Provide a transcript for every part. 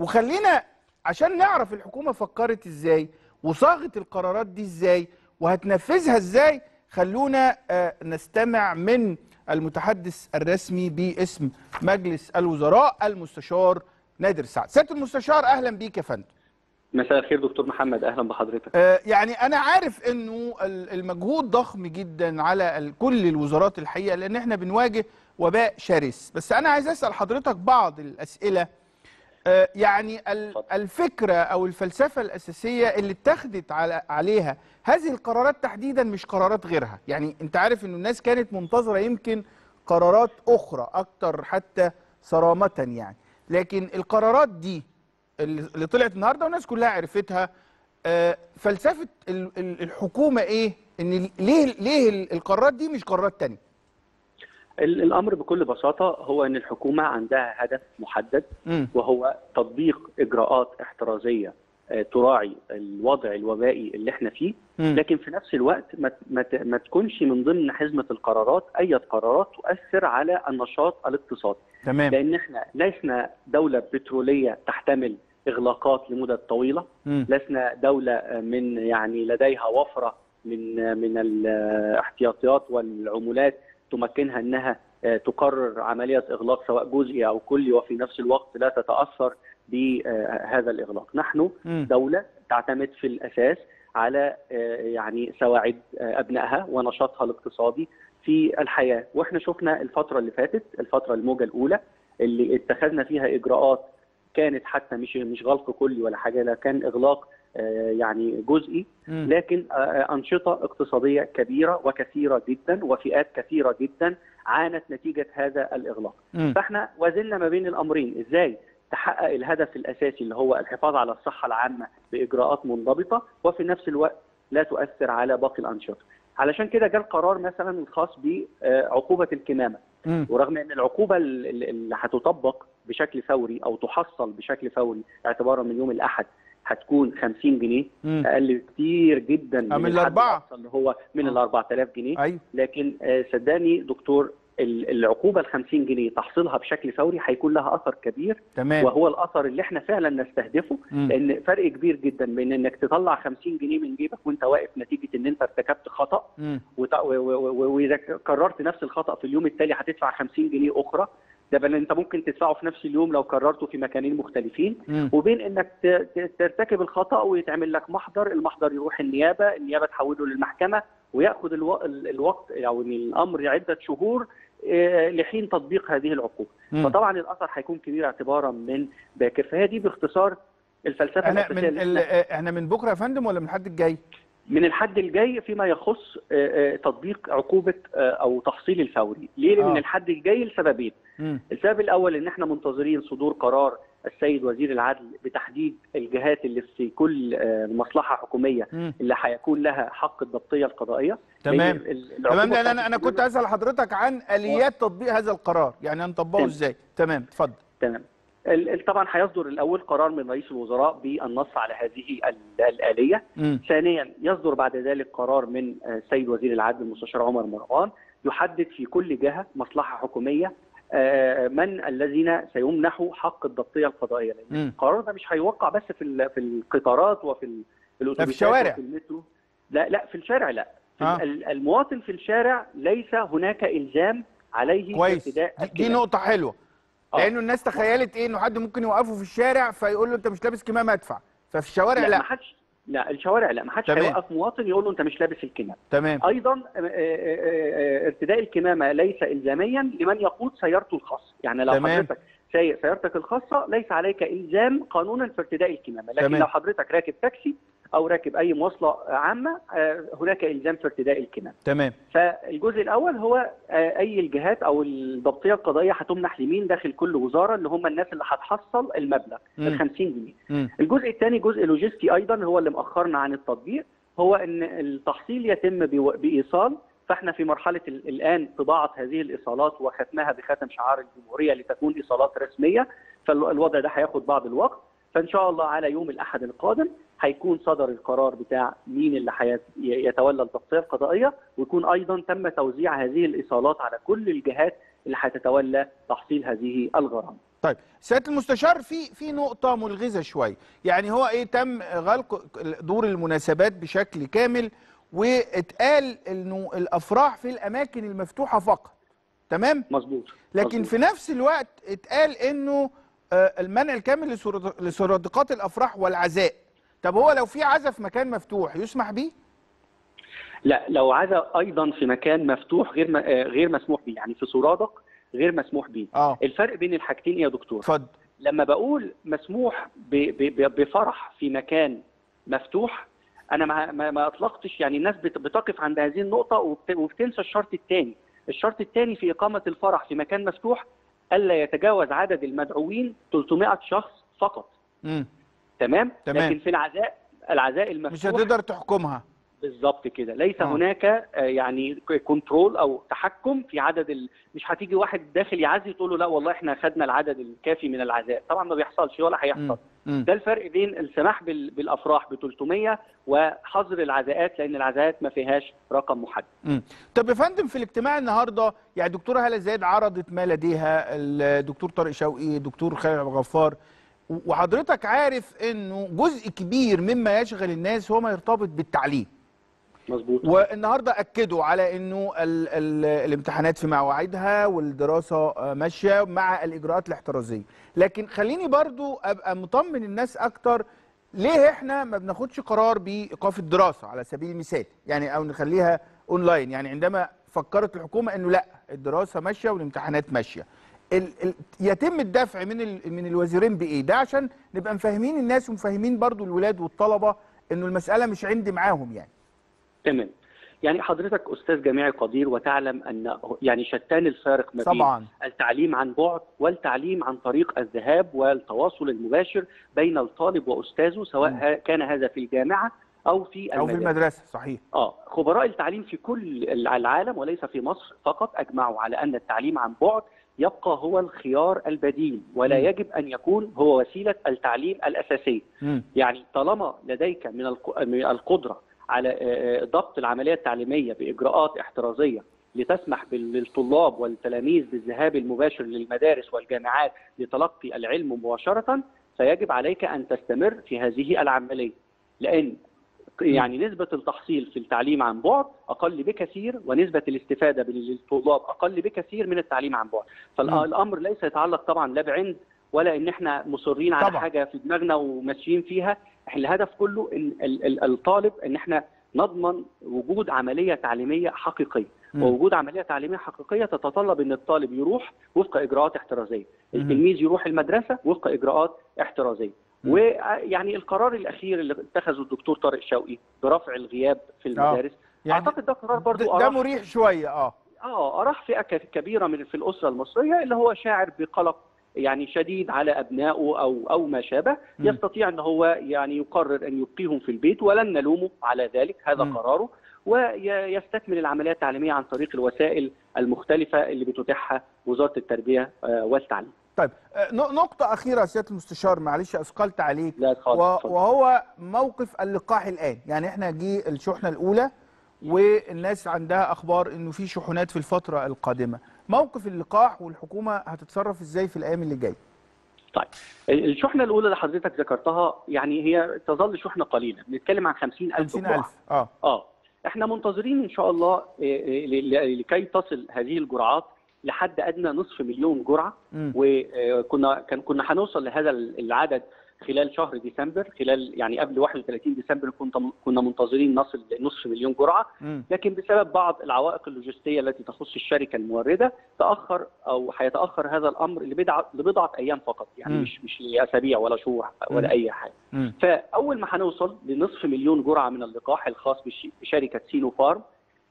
وخلينا عشان نعرف الحكومة فكرت إزاي وصاغت القرارات دي إزاي وهتنفذها إزاي خلونا آه، نستمع من المتحدث الرسمي باسم مجلس الوزراء المستشار نادر سعد. سيادة المستشار أهلا بيك يا فندم. مساء الخير دكتور محمد أهلا بحضرتك. آه، يعني أنا عارف إنه ال- المجهود ضخم جدا على كل الوزارات الحقيقة لأن إحنا بنواجه وباء شرس. بس أنا عايز أسأل حضرتك بعض الأسئلة يعني ال- اتفضل. الفكرة أو الفلسفة الأساسية اللي اتخذت على عليها هذه القرارات تحديدا مش قرارات غيرها. يعني أنت عارف انه الناس كانت منتظرة يمكن قرارات أخرى أكتر حتى صرامة يعني. لكن القرارات دي اللي طلعت النهارده والناس كلها عرفتها آه، فلسفة ال- ال- الحكومة إيه؟ إن ليه ليه ال- القرارات دي مش قرارات تانية؟ الأمر بكل بساطة هو إن الحكومة عندها هدف محدد. وهو تطبيق إجراءات احترازية آه، تراعي الوضع الوبائي اللي إحنا فيه. لكن في نفس الوقت ما ما تكونش من ضمن حزمة القرارات أي قرارات تؤثر على النشاط الاقتصادي تمام لأن إحنا لسنا دولة بترولية تحتمل إغلاقات لمدة طويلة مم. لسنا دولة من يعني لديها وفرة من من الاحتياطيات والعمولات تمكنها إنها تقرر عملية إغلاق سواء جزئي أو كلي وفي نفس الوقت لا تتأثر بهذا الإغلاق. نحن مم. دولة تعتمد في الأساس على يعني سواعد أبنائها ونشاطها الاقتصادي في الحياة وإحنا شفنا الفترة اللي فاتت الفترة الموجة الأولى اللي اتخذنا فيها إجراءات كانت حتى مش مش غلق كلي ولا حاجة لا كان إغلاق آه، يعني جزئي. لكن آه، أنشطة اقتصادية كبيرة وكثيرة جدا وفئات كثيرة جدا عانت نتيجة هذا الإغلاق. فإحنا وازلنا ما بين الأمرين إزاي تحقق الهدف الأساسي اللي هو الحفاظ على الصحة العامة بإجراءات منضبطة وفي نفس الوقت لا تؤثر على باقي الأنشطة علشان كده جاء القرار مثلا الخاص بعقوبة الكمامة. ورغم إن العقوبة ال- ال- اللي هتطبق بشكل فوري أو تحصل بشكل فوري اعتبارا من يوم الأحد هتكون 50 جنيه مم. أقل كتير جدا آه، من الأربعة. الأقصى اللي هو من آه. ال 4000 جنيه أيوه لكن آه، صدقني دكتور ال- العقوبة ال 50 جنيه تحصيلها بشكل فوري هيكون لها أثر كبير تمام وهو الأثر اللي إحنا فعلا نستهدفه مم. لأن فرق كبير جدا بين إنك تطلع 50 جنيه من جيبك وأنت واقف نتيجة إن أنت ارتكبت خطأ مم. وت- و- و- و- وإذا كررت نفس الخطأ في اليوم التالي هتدفع 50 جنيه أخرى ده بل انت ممكن تدفعه في نفس اليوم لو كررته في مكانين مختلفين مم. وبين انك ترتكب الخطأ ويتعمل لك محضر المحضر يروح النيابة النيابة تحوله للمحكمة ويأخذ ألو... ال- الوقت أو يعني الأمر عده شهور آه، لحين تطبيق هذه العقوبة. فطبعا الأثر هيكون كبير اعتبارا من باكر فهي دي باختصار الفلسفة إحنا من ال... إحنا من بكرة يا فندم ولا من الحد الجاي من الحد الجاي فيما يخص آه، آه، تطبيق عقوبة أو تحصيل الفوري ليه آه. من الحد الجاي لسببين. السبب الأول إن إحنا منتظرين صدور قرار السيد وزير العدل بتحديد الجهات اللي في كل آه، مصلحة حكومية. اللي هيكون لها حق الضبطية القضائية تمام. تمام لأن أنا أنا كنت أسأل حضرتك عن آليات تطبيق هذا القرار يعني هنطبقه. إزاي تمام اتفضل تمام طبعا هيصدر الأول قرار من رئيس الوزراء بالنص على هذه ال- الآلية مم. ثانيا يصدر بعد ذلك قرار من آه، السيد وزير العدل المستشار عمر مروان يحدد في كل جهة مصلحة حكومية من الذين سيمنحوا حق الضبطية القضائية لأن. القرار ده مش هيوقع بس في في القطارات وفي ال- في الاتوبيسات الشوارع. وفي المترو لا لا في الشارع لا في آه. ال- المواطن في الشارع ليس هناك إلزام عليه كويس ارتداء دي, دي. نقطة حلوة آه. لأنه الناس تخيلت إيه إنه حد ممكن يوقفه في الشارع فيقول له أنت مش لابس كمامة أدفع ففي الشوارع لا, لا ما حدش لا الشوارع لا ما حدش. هيوقف مواطن يقول له أنت مش لابس الكمام تمام أيضا آه، آه، آه، ارتداء الكمامة ليس الزاميا لمن يقود سيارته الخاصة يعني لو تمام. حضرتك سايق سيارتك الخاصة ليس عليك إلزام قانونا في ارتداء الكمامة لكن تمام. لو حضرتك راكب تاكسي أو راكب أي مواصلة عامة آه، هناك إلزام في ارتداء الكمامه تمام. فالجزء الأول هو آه، أي الجهات أو الضبطية القضائية هتمنح لمين داخل كل وزارة اللي هم الناس اللي هتحصل المبلغ. ال 50 جنيه. الجزء الثاني جزء لوجستي أيضا هو اللي مأخرنا عن التطبيق هو إن التحصيل يتم بإيصال. فإحنا في مرحلة ال- الآن طباعة هذه الإيصالات وختمها بختم شعار الجمهورية لتكون إيصالات رسمية فالوضع ده هياخد بعض الوقت. فإن شاء الله على يوم الأحد القادم هيكون صدر القرار بتاع مين اللي يتولى التغطيه القضائيه ويكون أيضا تم توزيع هذه الإيصالات على كل الجهات اللي هتتولى تحصيل هذه الغرامه طيب سيادة المستشار في في نقطة ملغزة شوية يعني هو إيه تم غلق دور المناسبات بشكل كامل واتقال إنه الأفراح في الأماكن المفتوحة فقط. تمام؟ مظبوط. لكن مظبوط. في نفس الوقت اتقال إنه آه، المنع الكامل لسرادقات الأفراح والعزاء. طب هو لو في عزا في مكان مفتوح يسمح بيه؟ لا لو عزا أيضا في مكان مفتوح غير م... آه، غير مسموح به يعني في سرادق غير مسموح به آه. الفرق بين الحاجتين يا دكتور. اتفضل. لما بقول مسموح ب... ب... بفرح في مكان مفتوح أنا ما, ما... ما أطلقتش يعني الناس بت... بتقف عند هذه النقطة وبت... وبتنسى الشرط الثاني الشرط الثاني في إقامة الفرح في مكان مفتوح ألا يتجاوز عدد المدعوين 300 شخص فقط. مم. تمام, تمام. لكن في العزاء العزاء مش المفتوح هتقدر تحكمها بالظبط كده ليس آه. هناك آه، يعني كنترول أو تحكم في عدد ال... مش هتيجي واحد داخل يعزي تقول له لا والله إحنا خدنا العدد الكافي من العزاء طبعا ما بيحصلش ولا. هيحصل. ده الفرق بين السماح بال... بالأفراح ب 300 وحظر العزاءات لأن العزاءات ما فيهاش رقم محدد مم. طب يا فندم في الاجتماع النهارده يعني الدكتوره هالة زايد عرضت ما لديها الدكتور طارق شوقي الدكتور خالد عبد الغفار و- وحضرتك عارف إنه جزء كبير مما يشغل الناس هو ما يرتبط بالتعليم. مظبوط. والنهاردة أكدوا على إنه ال ال الامتحانات في مواعيدها والدراسة ماشية مع الإجراءات الاحترازية. لكن خليني برضو أبقى مطمن الناس أكتر ليه إحنا ما بناخدش قرار بإيقاف الدراسة على سبيل المثال؟ يعني أو نخليها اونلاين يعني عندما فكرت الحكومة إنه لأ الدراسة ماشية والامتحانات ماشية. ال ال يتم الدفع من ال من الوزيرين بإيه؟ ده عشان نبقى مفهمين الناس ومفهمين برضو الولاد والطلبة إنه المسألة مش عندي معاهم يعني. تمام. يعني حضرتك أستاذ جامعي قدير وتعلم أن يعني شتان الفارق ما بين التعليم عن بعد والتعليم عن طريق الذهاب والتواصل المباشر بين الطالب وأستاذه سواء كان هذا في الجامعة أو في أو في المدارس. المدرسة صحيح آه خبراء التعليم في كل العالم وليس في مصر فقط أجمعوا على أن التعليم عن بعد يبقى هو الخيار البديل ولا مم. يجب أن يكون هو وسيلة التعليم الأساسية مم. يعني طالما لديك من الق- من القدرة على آه، آه، ضبط العملية التعليمية بإجراءات احترازية لتسمح للطلاب والتلاميذ بالذهاب المباشر للمدارس والجامعات لتلقي العلم مباشرة فيجب عليك أن تستمر في هذه العملية لأن يعني نسبة التحصيل في التعليم عن بعد أقل بكثير ونسبة الاستفادة للطلاب أقل بكثير من التعليم عن بعد. فالأمر ليس يتعلق طبعا لا بعند ولا إن إحنا مصرين على طبعا. حاجة في دماغنا وماشيين فيها إحنا الهدف كله إن ال- ال- الطالب إن إحنا نضمن وجود عملية تعليمية حقيقية. ووجود عملية تعليمية حقيقية تتطلب إن الطالب يروح وفق إجراءات احترازية. التلميذ يروح المدرسة وفق إجراءات احترازية. ويعني القرار الأخير اللي اتخذه الدكتور طارق شوقي برفع الغياب في المدارس يعني أعتقد ده قرار برضو ده, مريح شوية آه آه اراح فئة كبيرة من في الأسرة المصرية اللي هو شاعر بقلق يعني شديد على أبنائه أو أو ما شابه مم. يستطيع إن هو يعني يقرر أن يبقيهم في البيت ولن نلومه على ذلك هذا مم. قراره ويستكمل العملية التعليمية عن طريق الوسائل المختلفة اللي بتتيحها وزارة التربية آه، والتعليم. طيب آه، ن- نقطة أخيرة يا سيادة المستشار معلش أثقلت عليك. لا خالص. وهو موقف اللقاح الآن. يعني إحنا جه الشحنة الأولى والناس عندها أخبار إنه في شحنات في الفترة القادمة. موقف اللقاح والحكومة هتتصرف إزاي في الأيام اللي جاية؟ طيب الشحنة الأولى اللي حضرتك ذكرتها يعني هي تظل شحنة قليلة بنتكلم عن 50000 50000 جرعه آه. آه إحنا منتظرين إن شاء الله ل- ل- لكي تصل هذه الجرعات لحد أدنى نصف مليون جرعة. وكنا كان كنا هنوصل لهذا العدد خلال شهر ديسمبر خلال يعني قبل 31 ديسمبر كنت كنا منتظرين نصل لنصف مليون جرعة. لكن بسبب بعض العوائق اللوجستية التي تخص الشركة الموردة تأخر أو هيتأخر هذا الأمر لبضعه لبضعة أيام فقط يعني. مش مش لأسابيع ولا شهور ولا. أي حاجة. فأول ما هنوصل لنصف مليون جرعة من اللقاح الخاص بش- بشركة سينو فارم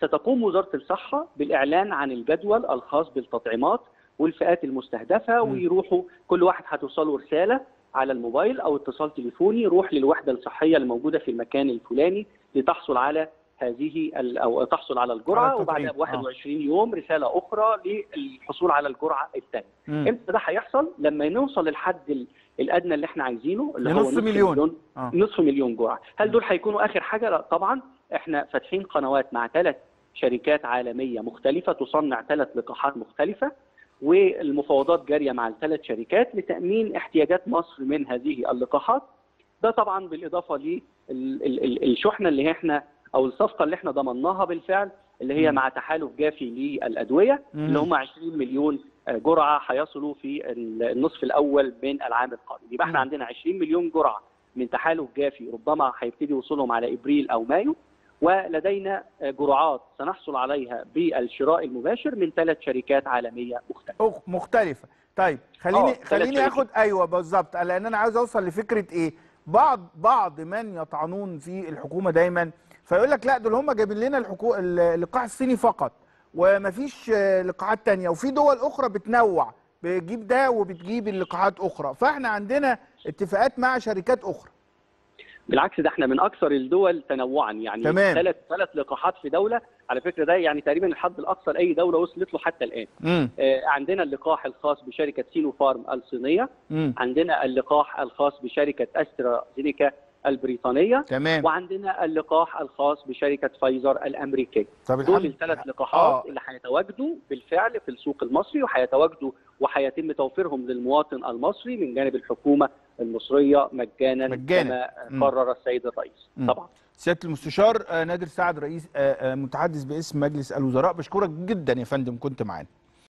ستقوم وزارة الصحة بالإعلان عن الجدول الخاص بالتطعيمات والفئات المستهدفة. ويروحوا كل واحد هتوصله رسالة على الموبايل أو اتصال تليفوني روح للوحدة الصحية الموجودة في المكان الفلاني لتحصل على هذه أو تحصل على الجرعة. وبعدها آه. ب 21 يوم رسالة أخرى للحصول على الجرعة الثانية. إمتى ده هيحصل؟ لما نوصل للحد ال- الأدنى اللي إحنا عايزينه اللي هو لنص مليون. آه. نصف مليون جرعة، هل دول هيكونوا آخر حاجة؟ لا طبعا إحنا فاتحين قنوات مع ثلاث شركات عالمية مختلفة تصنع ثلاث لقاحات مختلفة والمفاوضات جارية مع الثلاث شركات لتأمين احتياجات مصر من هذه اللقاحات ده طبعا بالإضافة للشحنه اللي إحنا أو الصفقة اللي إحنا ضمناها بالفعل اللي هي. مع تحالف جافي للأدوية. اللي هم 20 مليون جرعة هيصلوا في النصف الأول من العام القادم يبقى إحنا. عندنا 20 مليون جرعة من تحالف جافي ربما هيبتدي وصولهم على إبريل أو مايو ولدينا جرعات سنحصل عليها بالشراء المباشر من ثلاث شركات عالمية مختلفة. مختلفة. طيب خليني آه، خليني. آخد أيوه بالظبط. لأن أنا عاوز أوصل لفكرة إيه؟ بعض بعض من يطعنون في الحكومة دايما فيقول لك لا دول هم جايبين لنا الحكو... اللقاح الصيني فقط ومفيش آه، لقاحات تانية. وفي دول أخرى بتنوع بتجيب ده وبتجيب اللقاحات أخرى. فإحنا عندنا اتفاقات مع شركات أخرى. بالعكس ده إحنا من أكثر الدول تنوعا. يعني تمام. ثلاث ثلاث لقاحات في دولة على فكرة ده يعني تقريبا الحد الأقصى لأي دولة وصلت له حتى الآن. آه، عندنا اللقاح الخاص بشركة سينوفارم الصينية. امم عندنا اللقاح الخاص بشركة أسترازينيكا البريطانية تمام. وعندنا اللقاح الخاص بشركة فايزر الأمريكية. طب دول الثلاث لقاحات آه. اللي هيتواجدوا بالفعل في السوق المصري وهيتواجدوا وهيتم توفيرهم للمواطن المصري من جانب الحكومة المصرية مجانا, مجانا. كما قرر السيد الرئيس. مم. طبعا. سيادة المستشار آه، نادر سعد رئيس آه، آه، متحدث باسم مجلس الوزراء. بشكرك جدا يا فندم كنت معانا.